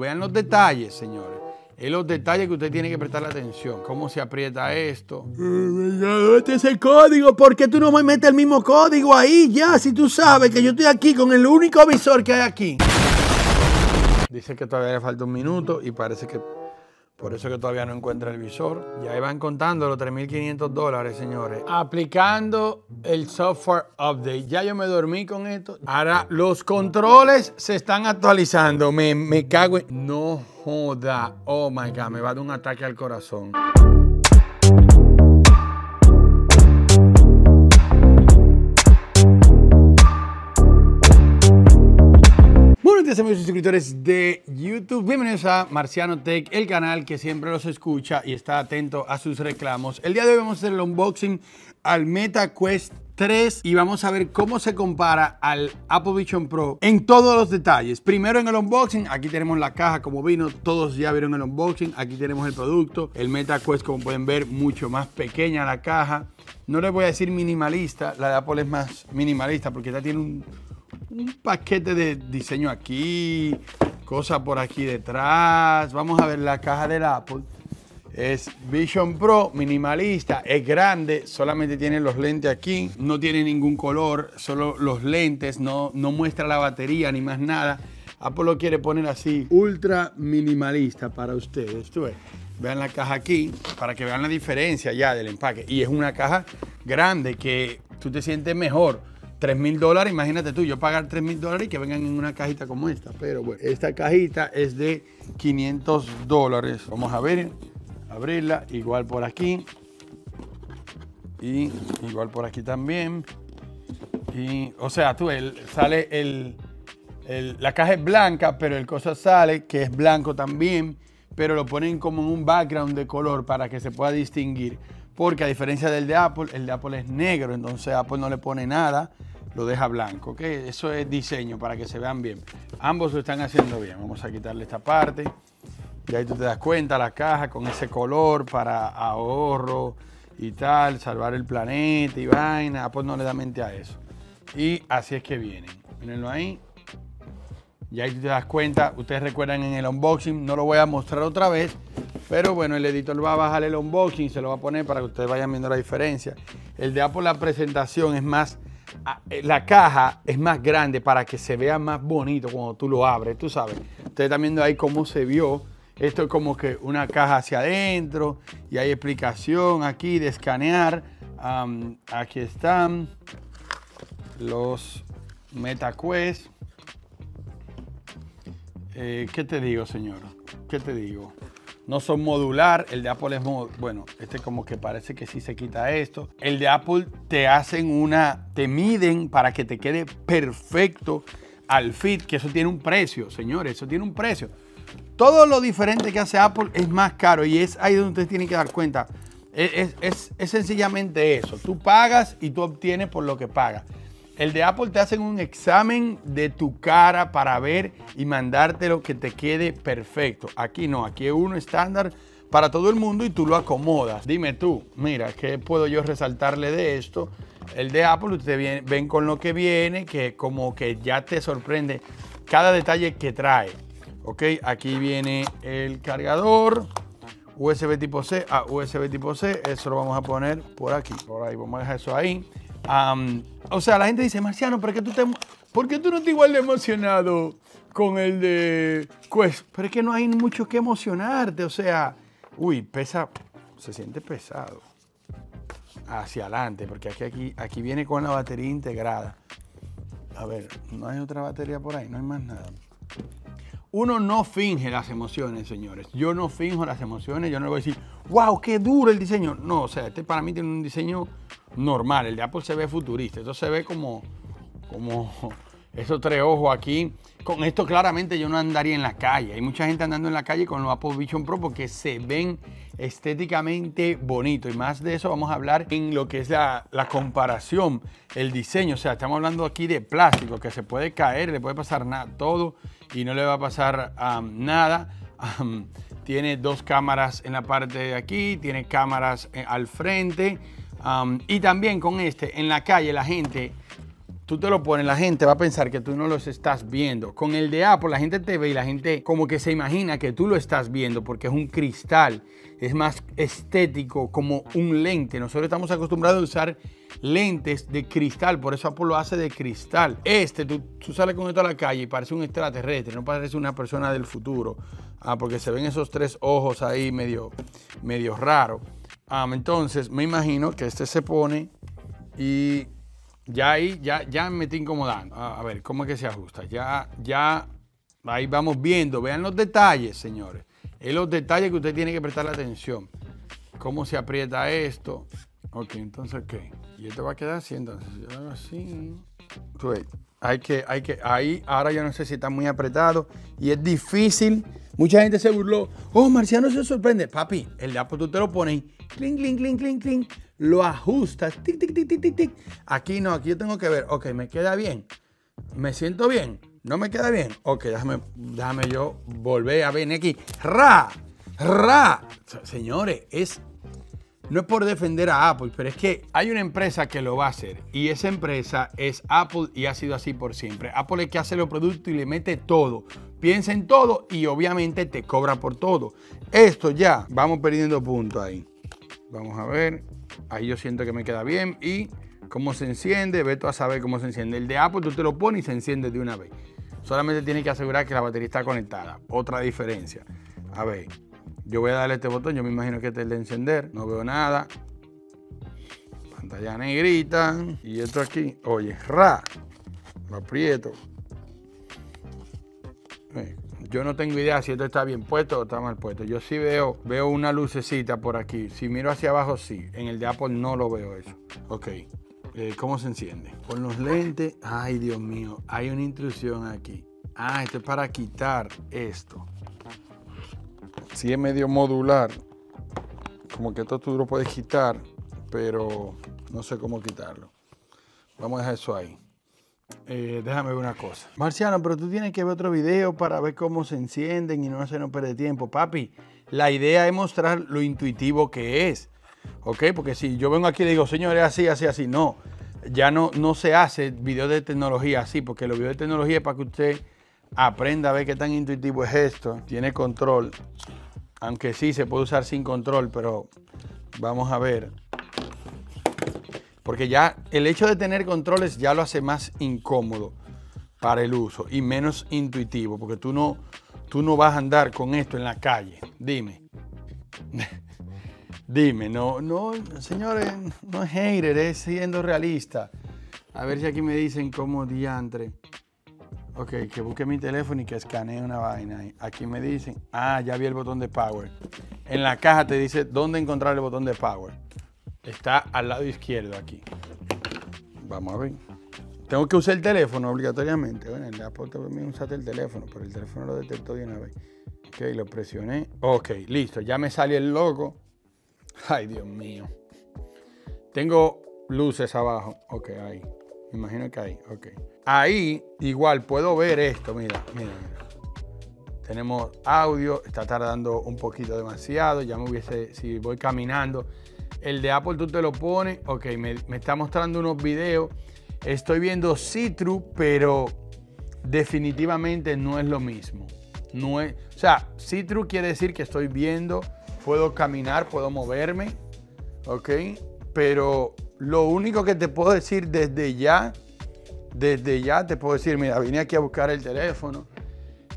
Vean los detalles, señores. Es los detalles que usted tiene que prestar atención. Cómo se aprieta esto. Este es el código. ¿Por qué tú no me metes el mismo código ahí ya? Si tú sabes que yo estoy aquí con el único visor que hay aquí. Dice que todavía le falta un minuto y parece que por eso que todavía no encuentra el visor. Ya van contando los 3.500 dólares, señores. Aplicando el software update. Ya yo me dormí con esto. Ahora los controles se están actualizando. Me, me cago en... No joda. Oh my God, me va a dar un ataque al corazón. Suscriptores de YouTube, bienvenidos a Marciano Tech, el canal que siempre los escucha y está atento a sus reclamos. El día de hoy vamos a hacer el unboxing al Meta Quest 3 y vamos a ver cómo se compara al Apple Vision Pro en todos los detalles. Primero en el unboxing, aquí tenemos la caja como vino, todos ya vieron el unboxing, aquí tenemos el producto, el Meta Quest como pueden ver mucho más pequeña la caja. No les voy a decir minimalista, la de Apple es más minimalista porque ya tiene un un paquete de diseño aquí, cosas por aquí detrás. Vamos a ver la caja del Apple. Es Vision Pro, minimalista, es grande, solamente tiene los lentes aquí, no tiene ningún color, solo los lentes, no, no muestra la batería ni más nada. Apple lo quiere poner así, ultra minimalista para ustedes. vean la caja aquí para que vean la diferencia ya del empaque. Y es una caja grande que tú te sientes mejor 3 mil dólares, imagínate tú, yo pagar 3 mil dólares y que vengan en una cajita como esta. Pero bueno, esta cajita es de 500 dólares. Vamos a ver, abrirla, igual por aquí. Y igual por aquí también. Y, o sea, tú, el, sale el, la caja es blanca, pero el cosa sale que es blanco también, pero lo ponen como en un background de color para que se pueda distinguir. Porque a diferencia del de Apple, el de Apple es negro, entonces Apple no le pone nada lo deja blanco, ¿ok? Eso es diseño para que se vean bien. Ambos lo están haciendo bien. Vamos a quitarle esta parte. Y ahí tú te das cuenta, la caja con ese color para ahorro y tal, salvar el planeta y vaina. Pues no le da mente a eso. Y así es que vienen. Mírenlo ahí. Y ahí tú te das cuenta, ustedes recuerdan en el unboxing, no lo voy a mostrar otra vez, pero bueno, el editor va a bajar el unboxing se lo va a poner para que ustedes vayan viendo la diferencia. El de Apple la presentación es más la caja es más grande para que se vea más bonito cuando tú lo abres, tú sabes. Ustedes están viendo ahí cómo se vio. Esto es como que una caja hacia adentro y hay explicación aquí de escanear. aquí están los MetaQuest. Eh, ¿Qué te digo, señor? ¿Qué te digo? No son modular. El de Apple es, bueno, este como que parece que sí se quita esto. El de Apple te hacen una, te miden para que te quede perfecto al fit, que eso tiene un precio, señores, eso tiene un precio. Todo lo diferente que hace Apple es más caro y es ahí donde ustedes tienen que dar cuenta. Es, es sencillamente eso. Tú pagas y tú obtienes por lo que pagas. El de Apple te hacen un examen de tu cara para ver y mandarte lo que te quede perfecto. Aquí no, aquí es uno estándar para todo el mundo y tú lo acomodas. Dime tú, mira, ¿qué puedo yo resaltarle de esto? El de Apple, ustedes ven con lo que viene, que como que ya te sorprende cada detalle que trae. Ok, aquí viene el cargador, USB tipo C a USB tipo C, eso lo vamos a poner por aquí, por ahí, vamos a dejar eso ahí o sea, la gente dice, Marciano, ¿por qué, tú te, ¿por tú no te igual de emocionado con el de Quest? Pero es que no hay mucho que emocionarte. O sea, uy, pesa, se siente pesado. Hacia adelante, porque aquí, aquí, viene con la batería integrada. A ver, no hay otra batería por ahí, no hay más nada. Uno no finge las emociones, señores. Yo no finjo las emociones. Yo no voy a decir, wow, qué duro el diseño. No, o sea, este para mí tiene un diseño normal. El de Apple se ve futurista. Esto se ve como, como esos tres ojos aquí. Con esto claramente yo no andaría en la calle. Hay mucha gente andando en la calle con los Apple Vision Pro porque se ven estéticamente bonitos. Y más de eso vamos a hablar en lo que es la, comparación, el diseño. O sea, estamos hablando aquí de plástico que se puede caer, le puede pasar nada, todo y no le va a pasar nada. Tiene dos cámaras en la parte de aquí, tiene cámaras eh, al frente. y también con este, en la calle la gente tú te lo pones, la gente va a pensar que tú no los estás viendo. Con el de Apple, la gente te ve y la gente como que se imagina que tú lo estás viendo porque es un cristal. Es más estético como un lente. Nosotros estamos acostumbrados a usar lentes de cristal, por eso Apple lo hace de cristal. Este, tú, sales con esto a la calle y parece un extraterrestre, no parece una persona del futuro. Ah, porque se ven esos tres ojos ahí medio, medio raros. Ah, entonces me imagino que este se pone y ya ahí ya, ya me estoy incomodando. A, ver, ¿cómo es que se ajusta? Ya, ya, ahí vamos viendo. Vean los detalles, señores. Es los detalles que usted tiene que prestar atención. ¿Cómo se aprieta esto? Ok, entonces, ¿qué? Y esto va a quedar así, entonces. Yo hago así. Hay que, hay que, ahí, ahora yo no sé si está muy apretado y es difícil. Mucha gente se burló. Oh, Marciano se sorprende. Papi, el de tú te lo pones, clink, clink, clink, clink, clink lo ajustas, tic, tic, tic, tic, tic, tic. Aquí no, aquí yo tengo que ver, ok, me queda bien, me siento bien, no me queda bien, ok, déjame, déjame yo volver a venir aquí, ra, ra. Señores, es, no es por defender a Apple, pero es que hay una empresa que lo va a hacer y esa empresa es Apple y ha sido así por siempre. Apple es que hace los productos y le mete todo, piensa en todo y obviamente te cobra por todo. Esto ya, vamos perdiendo puntos ahí. Vamos a ver. Ahí yo siento que me queda bien. Y cómo se enciende, Beto a saber cómo se enciende. El de Apple tú te lo pones y se enciende de una vez. Solamente tienes que asegurar que la batería está conectada. Otra diferencia. A ver, yo voy a darle este botón. Yo me imagino que este es el de encender. No veo nada. Pantalla negrita. Y esto aquí, oye, ra. Lo aprieto. Yo no tengo idea si esto está bien puesto o está mal puesto. Yo sí veo, veo una lucecita por aquí. Si miro hacia abajo, sí. En el de Apple no lo veo eso. Ok. Eh, ¿Cómo se enciende? Con los lentes. Ay, Dios mío. Hay una intrusión aquí. Ah, esto es para quitar esto. Si es medio modular. Como que esto tú lo puedes quitar, pero no sé cómo quitarlo. Vamos a dejar eso ahí. Eh, déjame ver una cosa. Marciano, pero tú tienes que ver otro video para ver cómo se encienden y no hacernos perder tiempo. Papi, la idea es mostrar lo intuitivo que es. ¿Ok? Porque si yo vengo aquí y digo, señores, así, así, así, no. Ya no, no se hace video de tecnología así, porque los videos de tecnología es para que usted aprenda a ver qué tan intuitivo es esto. Tiene control. Aunque sí se puede usar sin control, pero vamos a ver. Porque ya el hecho de tener controles ya lo hace más incómodo para el uso y menos intuitivo, porque tú no, tú no vas a andar con esto en la calle. Dime. Dime, no, no, señores, no es hater, es siendo realista. A ver si aquí me dicen cómo diantre. Ok, que busque mi teléfono y que escanee una vaina. Aquí me dicen, ah, ya vi el botón de power. En la caja te dice dónde encontrar el botón de power. Está al lado izquierdo aquí. Vamos a ver. Tengo que usar el teléfono obligatoriamente. Bueno, en la Apple también usaste el teléfono, pero el teléfono lo detectó de una vez. Ok, lo presioné. Ok, listo. Ya me sale el logo. Ay, Dios mío. Tengo luces abajo. Ok, ahí. Me imagino que ahí. Ok. Ahí igual puedo ver esto. Mira, mira, mira. Tenemos audio. Está tardando un poquito demasiado. Ya me hubiese, si voy caminando, el de Apple tú te lo pones, ok, me, está mostrando unos videos. Estoy viendo Citru, pero definitivamente no es lo mismo. No es, o sea, Citru quiere decir que estoy viendo, puedo caminar, puedo moverme, ok, pero lo único que te puedo decir desde ya, desde ya te puedo decir, mira, vine aquí a buscar el teléfono.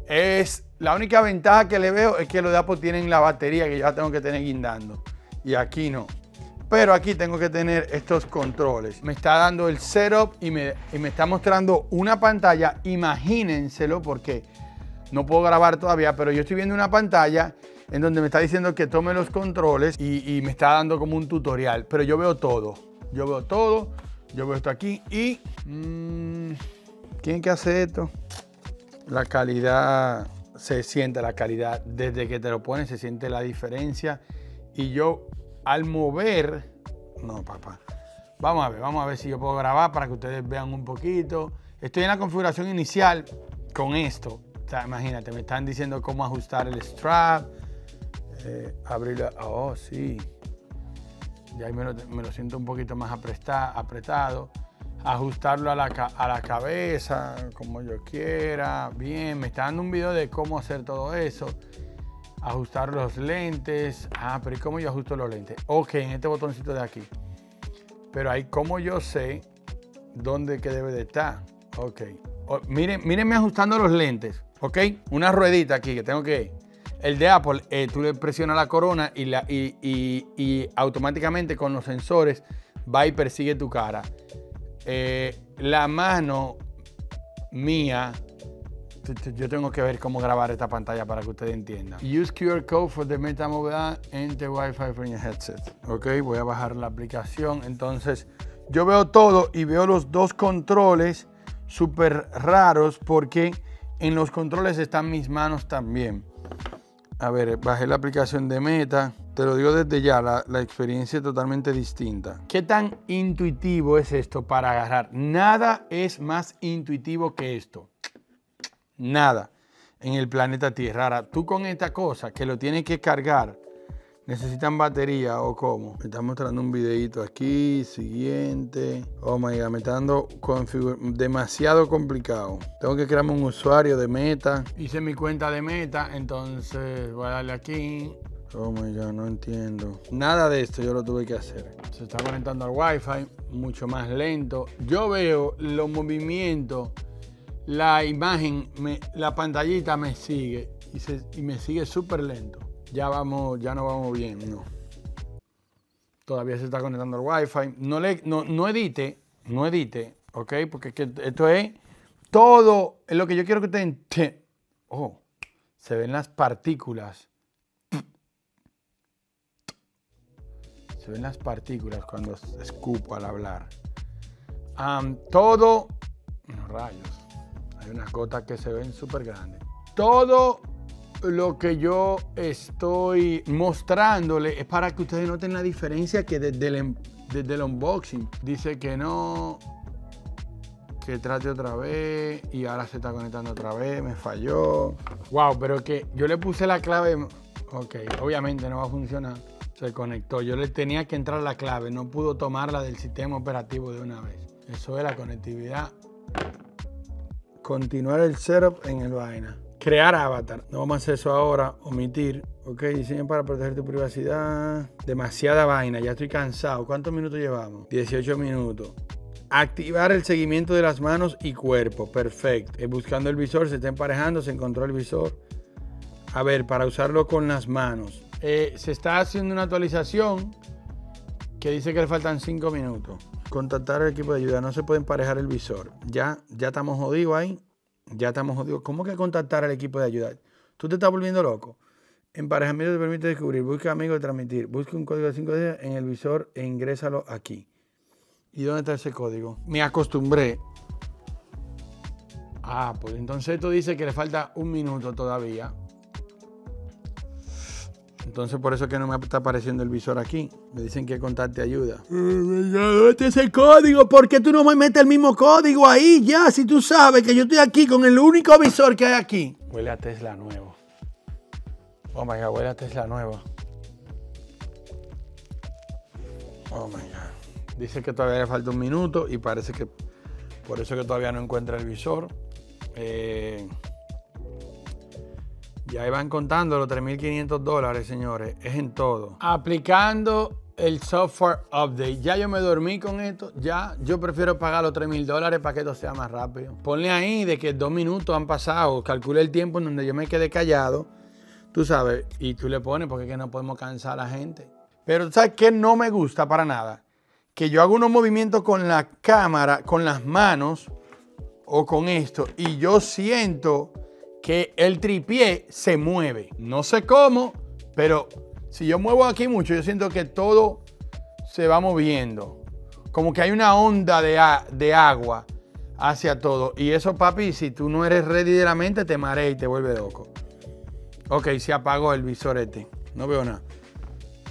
Es la única ventaja que le veo es que los de Apple tienen la batería que ya tengo que tener guindando y aquí no. Pero aquí tengo que tener estos controles. Me está dando el setup y me, me está mostrando una pantalla. Imagínenselo porque no puedo grabar todavía, pero yo estoy viendo una pantalla en donde me está diciendo que tome los controles y, me está dando como un tutorial. Pero yo veo todo. Yo veo todo. Yo veo esto aquí y... Mmm, ¿Quién que hace esto? La calidad, se siente la calidad. Desde que te lo pones se siente la diferencia. Y yo al mover, no papá, vamos a ver, vamos a ver si yo puedo grabar para que ustedes vean un poquito. Estoy en la configuración inicial con esto. O sea, imagínate, me están diciendo cómo ajustar el strap, eh, abrirlo, oh sí, ya ahí me lo, siento un poquito más apretado. ajustarlo a la, a la cabeza, como yo quiera. Bien, me está dando un video de cómo hacer todo eso. Ajustar los lentes. Ah, pero ¿y cómo yo ajusto los lentes? Ok, en este botoncito de aquí. Pero ahí, ¿cómo yo sé dónde que debe de estar? Ok. miren, mírenme ajustando los lentes. Ok. Una ruedita aquí que tengo que el de Apple, eh, tú le presionas la corona y, automáticamente con los sensores va y persigue tu cara. Eh, la mano mía, yo tengo que ver cómo grabar esta pantalla para que ustedes entiendan. Use QR code for the Meta Mobile and the Wi-Fi from your headset. Ok, voy a bajar la aplicación. Entonces, yo veo todo y veo los dos controles súper raros porque en los controles están mis manos también. A ver, bajé la aplicación de Meta. Te lo digo desde ya, la, experiencia es totalmente distinta. ¿Qué tan intuitivo es esto para agarrar? Nada es más intuitivo que esto. Nada en el planeta Tierra. Ahora, tú con esta cosa que lo tienes que cargar ¿Necesitan batería o cómo? Me está mostrando un videito aquí, siguiente. Oh my god, me está dando demasiado complicado. Tengo que crearme un usuario de Meta. Hice mi cuenta de Meta, entonces voy a darle aquí. Oh my god, no entiendo. Nada de esto yo lo tuve que hacer. Se está conectando al Wi-Fi, mucho más lento. Yo veo los movimientos, la imagen, la pantallita me sigue y, y me sigue súper lento ya vamos, ya no vamos bien, no. Todavía se está conectando al Wi-Fi. No, le, no, no edite, no edite, ¿ok? Porque esto es todo, es lo que yo quiero que ustedes... Oh, se ven las partículas. Se ven las partículas cuando escupo al hablar. todo, rayos, hay unas gotas que se ven súper grandes. Todo lo que yo estoy mostrándole es para que ustedes noten la diferencia que desde el, desde el unboxing dice que no, que trate otra vez y ahora se está conectando otra vez, me falló. Wow, pero que yo le puse la clave, ok, obviamente no va a funcionar. Se conectó, yo le tenía que entrar la clave, no pudo tomarla del sistema operativo de una vez. Eso es la conectividad. Continuar el setup en el vaina. Crear avatar. No vamos a hacer eso ahora. Omitir. Ok, diseño para proteger tu privacidad. Demasiada vaina. Ya estoy cansado. ¿Cuántos minutos llevamos? 18 minutos. Activar el seguimiento de las manos y cuerpo. Perfecto. Buscando el visor, se está emparejando, se encontró el visor. A ver, para usarlo con las manos. Eh, se está haciendo una actualización que dice que le faltan 5 minutos. Contactar al equipo de ayuda. No se puede emparejar el visor. Ya, ya estamos jodidos ahí ya estamos jodidos. ¿Cómo que contactar al equipo de ayuda? Tú te estás volviendo loco. Emparejamiento te permite descubrir, busca amigos de transmitir, busca un código de 5 días en el visor e ingrésalo aquí. ¿Y dónde está ese código? Me acostumbré. Ah, pues entonces esto dice que le falta un minuto todavía. Entonces por eso que no me está apareciendo el visor aquí. Me dicen que contacte ayuda. Este es el código. ¿Por qué tú no me metes el mismo código ahí ya? Si tú sabes que yo estoy aquí con el único visor que hay aquí. Huele a Tesla nuevo. Oh my god, huele a Tesla nuevo. Oh my god. Dice que todavía le falta un minuto y parece que por eso que todavía no encuentra el visor. Eh, ya iban contando los 3.500 dólares, señores. Es en todo. Aplicando el software update. Ya yo me dormí con esto. Ya yo prefiero pagar los 3.000 dólares para que esto sea más rápido. Ponle ahí de que dos minutos han pasado. Calcule el tiempo en donde yo me quedé callado. Tú sabes. Y tú le pones porque es que no podemos cansar a la gente. Pero ¿sabes qué? No me gusta para nada. Que yo hago unos movimientos con la cámara, con las manos o con esto. Y yo siento que el tripié se mueve. No sé cómo, pero si yo muevo aquí mucho, yo siento que todo se va moviendo. Como que hay una onda de, de agua hacia todo. Y eso, papi, si tú no eres ready de la mente, te marea y te vuelve loco. Ok, se apagó el visor este. No veo nada.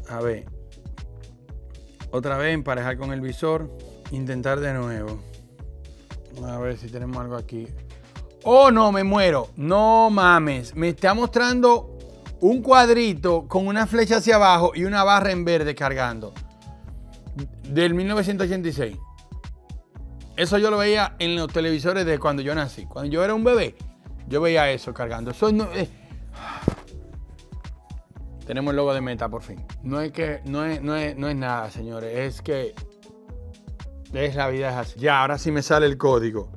A ver. Otra vez emparejar con el visor. Intentar de nuevo. A ver si tenemos algo aquí. Oh, no, me muero. No mames. Me está mostrando un cuadrito con una flecha hacia abajo y una barra en verde cargando. Del 1986. Eso yo lo veía en los televisores de cuando yo nací. Cuando yo era un bebé, yo veía eso cargando. Eso no, eh. Tenemos el logo de Meta por fin. No es que, no es, no es, no es nada, señores. Es que es la vida es así. Ya, ahora sí me sale el código.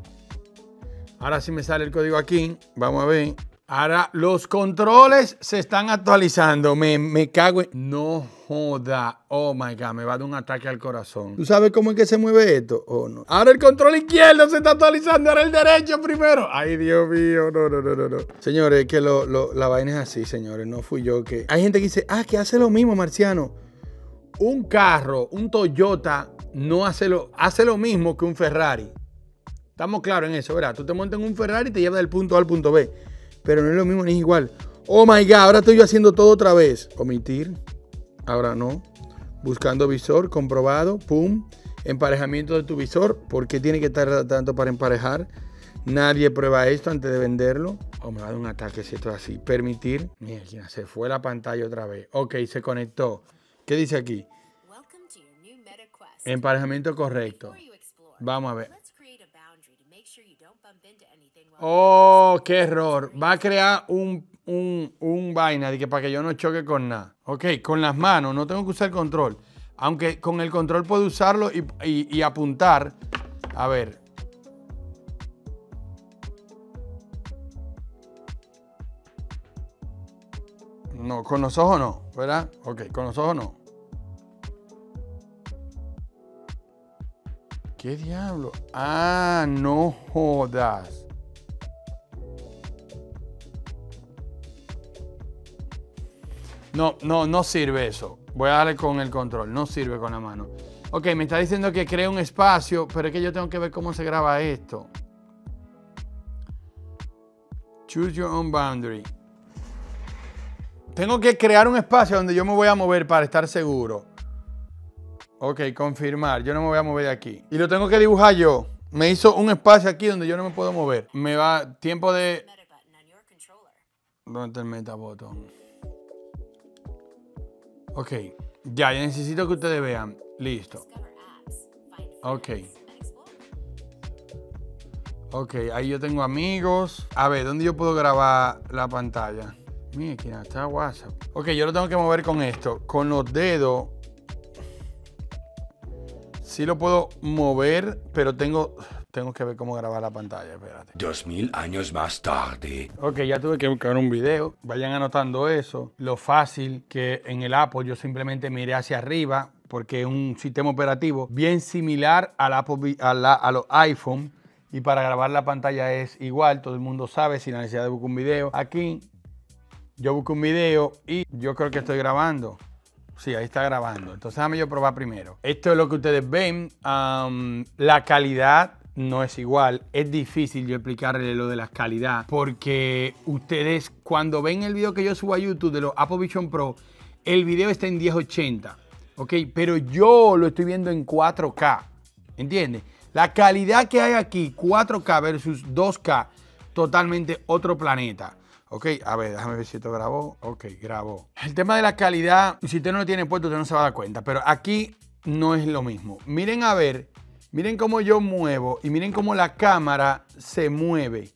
Ahora sí me sale el código aquí. Vamos a ver. Ahora los controles se están actualizando. Me, me cago en. No joda. Oh my god, me va a dar un ataque al corazón. ¿Tú sabes cómo es que se mueve esto? ¿O no? Ahora el control izquierdo se está actualizando. Ahora el derecho primero. Ay, Dios mío. No, no, no, no. no. Señores, es que lo, lo- la vaina es así, señores. No fui yo que. Hay gente que dice, ah, que hace lo mismo, Marciano. Un carro, un Toyota, no hace lo, hace lo mismo que un Ferrari. Estamos claros en eso, ¿verdad? Tú te montas en un Ferrari y te lleva del punto A al punto B. Pero no es lo mismo ni es igual. Oh my God, ahora estoy yo haciendo todo otra vez. Omitir. Ahora no. Buscando visor, comprobado. Pum. Emparejamiento de tu visor. ¿Por qué tiene que estar tanto para emparejar? Nadie prueba esto antes de venderlo. O me va a dar un ataque si esto es así. Permitir. Mira, se fue la pantalla otra vez. Ok, se conectó. ¿Qué dice aquí? Emparejamiento correcto. Vamos a ver. Oh, qué error. Va a crear un, un, un vaina de que para que yo no choque con nada. Ok, con las manos, no tengo que usar control. Aunque con el control puedo usarlo y, y- y apuntar. A ver. No, con los ojos no, ¿verdad? Ok, con los ojos no. ¿Qué diablo? Ah, no jodas. No, no, no sirve eso. Voy a darle con el control. No sirve con la mano. Ok, me está diciendo que cree un espacio, pero es que yo tengo que ver cómo se graba esto. Choose your own boundary. Tengo que crear un espacio donde yo me voy a mover para estar seguro. Ok, confirmar. Yo no me voy a mover de aquí. Y lo tengo que dibujar yo. Me hizo un espacio aquí donde yo no me puedo mover. Me va tiempo de... ¿Dónde está el meta button? Ok. Ya, ya necesito que ustedes vean. Listo. Ok. Ok, ahí yo tengo amigos. A ver, ¿dónde yo puedo grabar la pantalla? Mira, aquí está WhatsApp. Ok, yo lo tengo que mover con esto. Con los dedos. Sí lo puedo mover, pero tengo, tengo que ver cómo grabar la pantalla. Espérate. Dos mil años más tarde. Ok, ya tuve que buscar un video. Vayan anotando eso. Lo fácil que en el Apple yo simplemente miré hacia arriba porque es un sistema operativo bien similar al Apple, a, la- a los iPhone. Y para grabar la pantalla es igual, todo el mundo sabe sin la necesidad de buscar un video. Aquí yo busco un video y yo creo que estoy grabando. Sí, ahí está grabando. Entonces déjame yo probar primero. Esto es lo que ustedes ven. La calidad no es igual. Es difícil yo explicarle lo de la calidad porque ustedes cuando ven el video que yo subo a YouTube de los Apple Vision Pro, el video está en 1080. ¿Ok? Pero yo lo estoy viendo en 4K. ¿Entiendes? La calidad que hay aquí, 4K versus 2K, totalmente otro planeta. Ok, a ver, déjame ver si esto grabó. Ok, grabó. El tema de la calidad, si usted no lo tiene puesto, usted no se va a dar cuenta. Pero aquí no es lo mismo. Miren a ver, miren cómo yo muevo y miren cómo la cámara se mueve.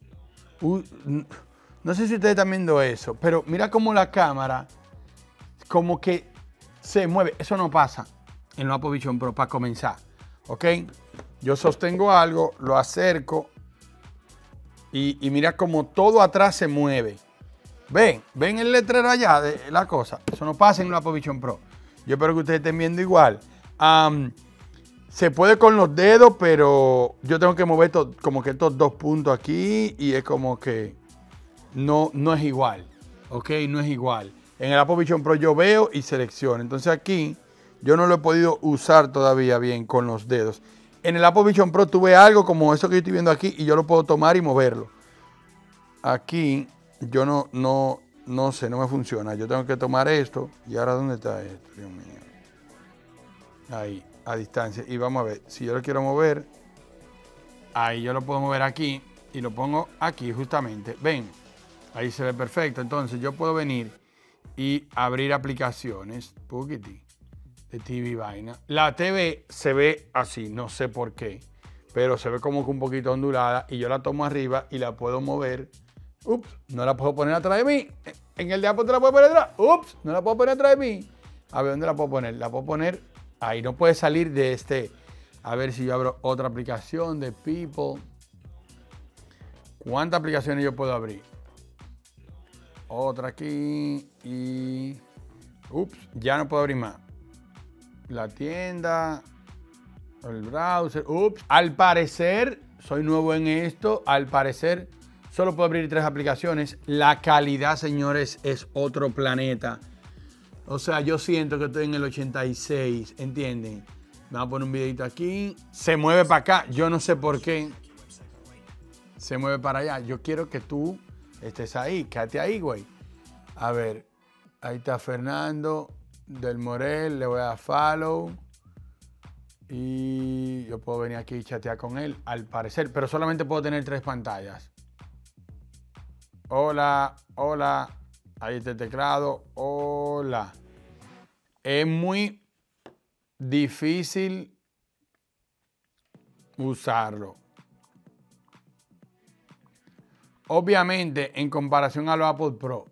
No sé si ustedes están viendo eso, pero mira cómo la cámara como que se mueve. Eso no pasa en los Apple Vision Pro para comenzar. ¿Ok? Yo sostengo algo, lo acerco y, mira como todo atrás se mueve. Ven, ven el letrero allá de la cosa. Eso no pasa en la Apple Vision Pro. Yo espero que ustedes estén viendo igual. Se puede con los dedos, pero yo tengo que mover to- como que estos dos puntos aquí y es como que no, no es igual. ¿Ok? No es igual. En el Apple Vision Pro yo veo y selecciono. Entonces aquí yo no lo he podido usar todavía bien con los dedos. En el Apple Vision Pro tuve algo como eso que yo estoy viendo aquí y yo lo puedo tomar y moverlo. Aquí yo no, no, no sé, no me funciona. Yo tengo que tomar esto. ¿Y ahora dónde está esto? Dios mío. Ahí, a distancia. Y vamos a ver, si yo lo quiero mover, ahí yo lo puedo mover aquí y lo pongo aquí justamente. Ven, ahí se ve perfecto. Entonces yo puedo venir y abrir aplicaciones. Poquití de TV vaina. La TV se ve así, no sé por qué. pero se ve como que un poquito ondulada y yo la tomo arriba y la puedo mover. Ups, no la puedo poner atrás de mí. En el de Apple te la puedo poner atrás. Ups, no la puedo poner atrás de mí. A ver, ¿dónde la puedo poner? La puedo poner ahí. No puede salir de este. A ver si yo abro otra aplicación de People. ¿Cuántas aplicaciones yo puedo abrir? Otra aquí y... Ups, ya no puedo abrir más. La tienda, el browser. Ups, al parecer, soy nuevo en esto, al parecer solo puedo abrir tres aplicaciones. La calidad, señores, es otro planeta. O sea, yo siento que estoy en el 86, ¿entienden? Vamos a poner un videito aquí. Se mueve para acá, yo no sé por qué. Se mueve para allá. Yo quiero que tú estés ahí, quédate ahí, güey. A ver, ahí está Fernando del Morel, le voy a dar follow. Y yo puedo venir aquí y chatear con él, al parecer, pero solamente puedo tener tres pantallas. Hola, hola, ahí está el teclado, hola. Es muy difícil usarlo. Obviamente, en comparación a los Apple Pro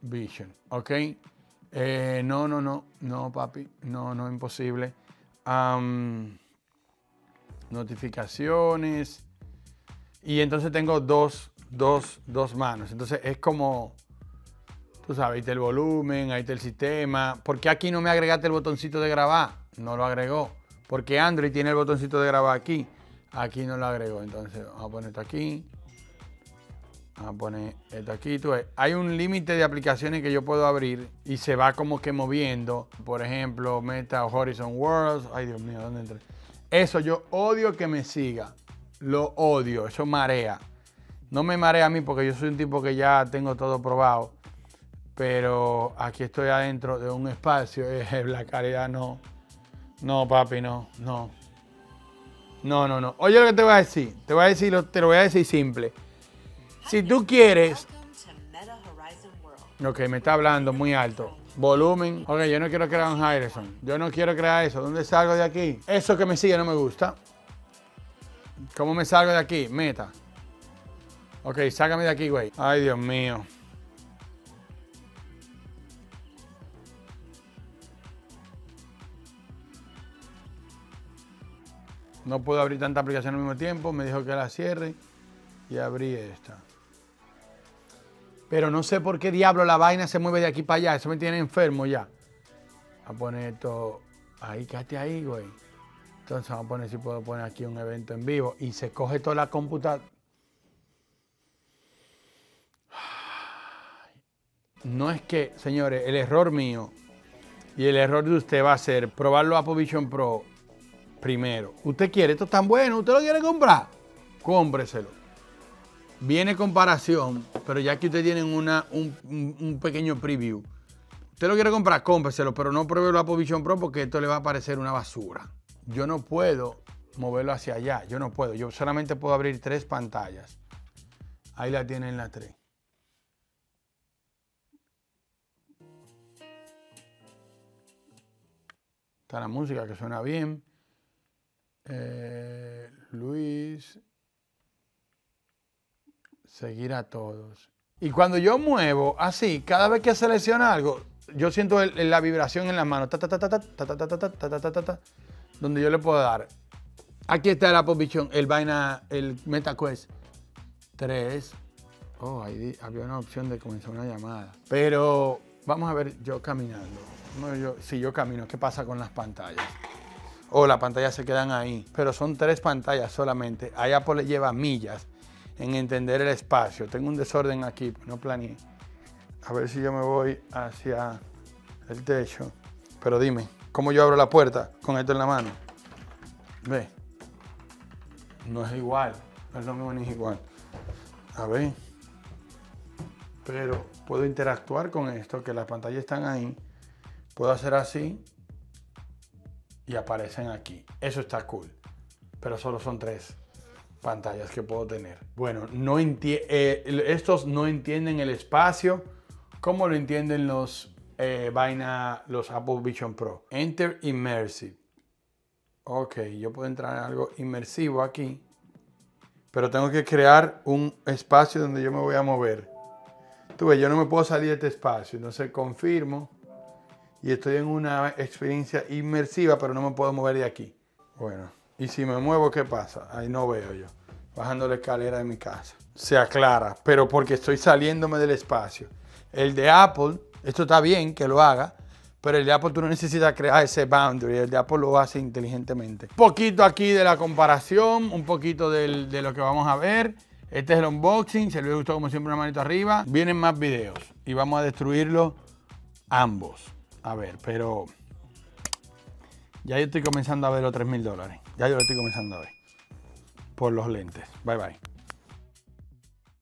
Vision, ¿ok? Eh, no, no, no, no, papi, no, no, imposible. Notificaciones. Y entonces tengo dos, dos, dos manos. Entonces es como, tú sabes, ahí está el volumen, ahí está el sistema. ¿Por qué aquí no me agregaste el botoncito de grabar? No lo agregó. Porque Android tiene el botoncito de grabar aquí. Aquí no lo agregó. Entonces vamos a poner esto aquí. Vamos a poner esto aquí. Tú ves, hay un límite de aplicaciones que yo puedo abrir y se va como que moviendo. Por ejemplo, Meta Horizon Worlds. Ay, Dios mío, ¿dónde entré? Eso yo odio que me siga. Lo odio. Eso marea. No me marea a mí porque yo soy un tipo que ya tengo todo probado. Pero aquí estoy adentro de un espacio. La calidad no. No, papi, no. No. No, no, no. Oye lo que te voy a decir. Te voy a decir, te lo voy a decir simple. Si tú quieres. Ok, me está hablando muy alto. Volumen. Ok, yo no quiero crear un Harrison. Yo no quiero crear eso. ¿Dónde salgo de aquí? Eso que me sigue no me gusta. ¿Cómo me salgo de aquí? Meta. Ok, sácame de aquí, güey. Ay, Dios mío. No puedo abrir tanta aplicación al mismo tiempo. Me dijo que la cierre y abrí esta. Pero no sé por qué diablo la vaina se mueve de aquí para allá. Eso me tiene enfermo ya. A poner esto ahí, quédate ahí, güey. Entonces vamos a poner si puedo poner aquí un evento en vivo y se coge toda la computadora. No es que, señores, el error mío y el error de usted va a ser probarlo Apple Vision Pro primero. Usted quiere, esto es tan bueno, usted lo quiere comprar, cómpreselo. Viene comparación, pero ya que ustedes tienen una, un, un- pequeño preview. Usted lo quiere comprar, cómpreselo, pero no pruebe Apple Vision Pro porque esto le va a parecer una basura. Yo no puedo moverlo hacia allá, yo no puedo. Yo solamente puedo abrir tres pantallas. Ahí la tienen las tres. Está la música que suena bien eh, Luis, seguir a todos. Y cuando yo muevo así, cada vez que selecciona algo, yo siento el, la vibración en las manos. Donde yo le puedo dar. Aquí está el Apple Vision, el vaina, el MetaQuest 3. Oh, ahí había una opción de comenzar una llamada. Pero vamos a ver yo caminando. No, yo, si yo camino, ¿qué pasa con las pantallas? O las pantallas se quedan ahí. Pero son tres pantallas solamente. Ahí Apple le lleva millas en entender el espacio. Tengo un desorden aquí, no planeé. A ver si yo me voy hacia el techo. Pero dime, ¿cómo yo abro la puerta con esto en la mano? Ve. No es igual. No es lo es igual. A ver. Pero puedo interactuar con esto, que las pantallas están ahí. Puedo hacer así y aparecen aquí. Eso está cool. Pero solo son tres pantallas que puedo tener. Bueno, no eh, estos no entienden el espacio como lo entienden los eh, vaina, los Apple Vision Pro. Enter Immersive. Ok, yo puedo entrar en algo inmersivo aquí, pero tengo que crear un espacio donde yo me voy a mover. Tú ves, yo no me puedo salir de este espacio, entonces confirmo y estoy en una experiencia inmersiva, pero no me puedo mover de aquí. Bueno, y si me muevo, ¿qué pasa? Ahí no veo yo, bajando la escalera de mi casa. Se aclara, pero porque estoy saliéndome del espacio. El de Apple, esto está bien que lo haga, pero el de Apple tú no necesitas crear ese boundary, el de Apple lo hace inteligentemente. Un poquito aquí de la comparación, un poquito de lo que vamos a ver. Este es el unboxing, si les gustó como siempre una manito arriba. Vienen más videos y vamos a destruirlos ambos. A ver, pero ya yo estoy comenzando a ver los 3 mil dólares. Ya yo lo estoy comenzando a ver. Por los lentes. Bye bye.